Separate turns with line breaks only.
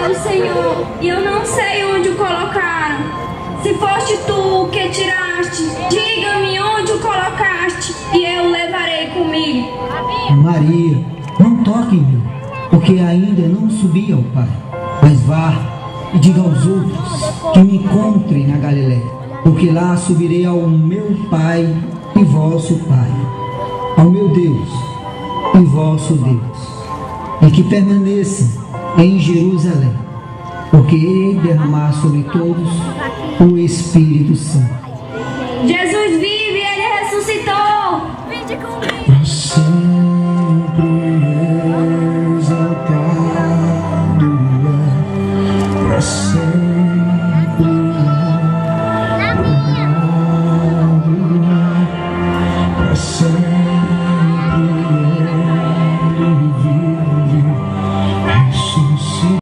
meu Senhor, e eu não sei onde o colocaram. Se foste tu que tiraste, diga-me onde o colocaste, e eu o levarei comigo.
Maria, não toque em mim, porque ainda não subi ao Pai. Mas vá e diga aos outros que me encontrem na Galiléia, porque lá subirei ao meu Pai e vosso Pai, ao meu Deus e vosso Deus, e que permaneça em Jerusalém, porque ele derramar sobre todos o Espírito Santo.
Jesus vive, ele ressuscitou. Vinde comigo.